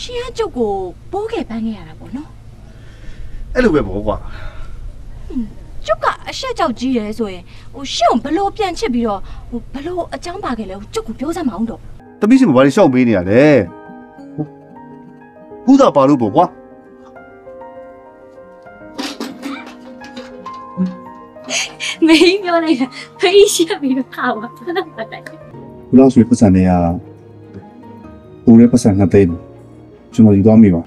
ရှင်ကကျုပ်ကိုပိုးခဲ့ပန်းခဲ့ရတာပေါ့နော်အဲ့လိုပဲပေါ့ကွာကျုပ်ကအရှက်ကြောက်ကြီးရဲဆိုရင်ဟိုရှင်ကိုဘလို့ပြန်ချစ်ပြီးတော့ဟိုဘလို့အချောင်းပါခဲ့လဲကျုပ်ကိုပြောစမ်းမအောင်တော့တမိရှင်ဘာလို့ရှောက်မေးနေရလဲဘူးသာပါလို့ပေါ့ကွာမေးပြောလိုက်တာဖေးရှက်ပြီးတော့ခါပါခဏပတ်တိုက်ဘလောက်ဆိုပတ်စံနေရပူတဲ့ပတ်စံနှစ်သိန်း ကျွန်တော်ယူသွားမိပါ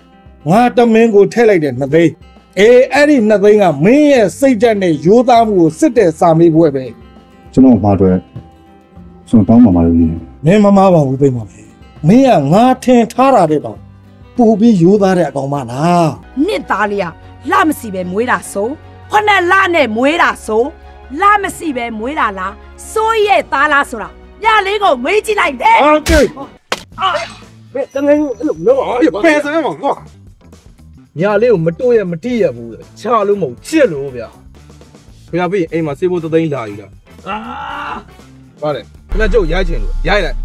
ငါတမင်းကိုထည့်လိုက်တဲ့နှစ်သိန်းအေးအဲ့ဒီနှစ်သိန်းကမင်းရဲ့စိတ်ဓာတ်နဲ့ရိုးသားမှုကိုစစ်တဲ့စာမေးပွဲပဲကျွန်တော်မှာအတွက်ကျွန်တော်တောင်းပါမှာလို့နေမင်းမမပါဘူးသိမ့်ပါပဲမင်းကငါထင်ထားတာတဲ့တော့ပူပြီးရိုးသားတဲ့အကောင်မလားနှစ်သားလေးကလှမစီပဲမွေးတာဆိုခုနှစ်လနဲ့မွေးတာဆိုလှမစီပဲမွေးတာလားစိုးရဲ့သားလားဆိုတာညလေးကိုမေးကြည့်လိုက်တယ်အာကဲ ဘယ်တမင်းအဲ့လိုလောဖယ်စမ်းမှာကွာညာလေးကိုမတို့ရမတိရဘူးလေချလို့မဟုတ်ချစ်လို့ဗျာခင်ဗျာပြီးအိမ်မှာစေးဖို့သသိန်းလာယူတာအာပါတယ်ခင်ဗျာကျုပ်ရိုက်ချင်လို့ရိုက်လိုက်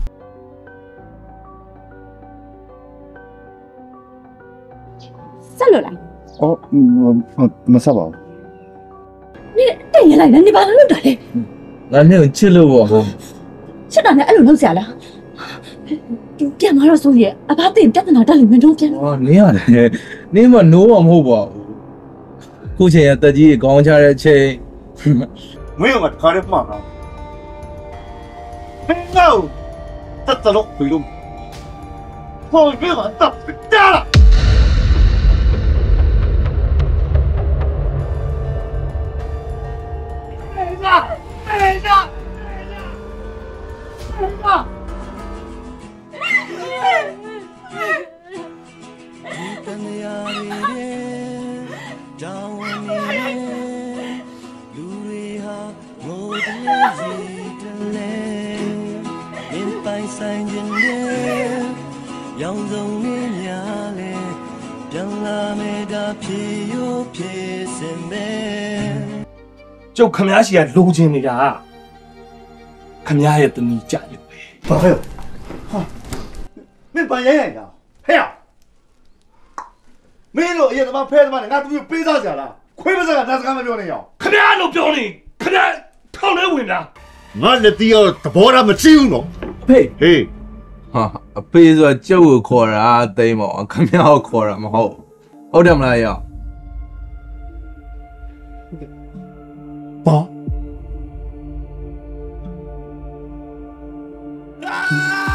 ဆက်လို့လားအော်မဆက်ပါဘူးနေတိတ်ရလိုက်လားနေပါလို့တာလေငါနဲ့ကိုချစ်လို့ပေါ့ဟုတ်ချစ်တာနဲ့အဲ့လိုလုပ်စရာလား ပြန်มาတော့ဆိုရအဘသိပြဿနာတက်လိမ့်မယ်တော့ပြန်အော်နင်းရတယ်နင်းမနိုးမှာမဟုတ်ပါဘူးခုချိန်ရတက်ကြီးကောင်းချတဲ့အချိန်မင်းကခါရမှာလားမင်းတော့တတ်တော့ဘယ်လိုဟောဘယ်မှာတပ်တာလားတ တောင်းဝင်နေလူတွေဟာငိုတဲ့စီတလဲရင်ပိုင်ဆိုင်ခြင်းနဲ့ရောင်စုံနေများလဲပြန်လာမေတာဖြေရိုးဖြေစင်မဲကျုပ်ခမားရှိကလိုချင်နေတာခမားရဲ့တမီကြလို့ပဲဘာလဲဟာမင်းဘာရိုင်းရိုင်းတာဟဲ့ မင်းတို့အရင်ကဖဲသမားနဲ့ငါသူပေးစားကြလားခွေးပါစကနာစကားမပြောနဲ့ရောခမားလို့ပြောနေခမားထောင်းလဲဝင်တာငါလက်တီးရောသဘောထားမကြည့်ဘူးနော်ဖေးဟေးဟာအဖေဆိုကျုပ်ကိုခေါ်တာတိမ့်ပေါ့ခမရကိုခေါ်တာမဟုတ်ဟုတ်တယ်မလားယောဘာအာ